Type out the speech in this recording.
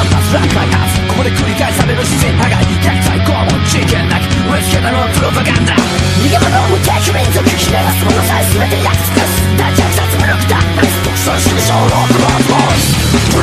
ラッカラッパスラッカイハスここで繰り返される自然破壊虐待拷問事件なき植え付けたのはプロパガンダ逃げ場の無敵民族ひねらすものさえ全て焼き尽くす大虐殺無力だナイス独創主義者をロープロックボーイ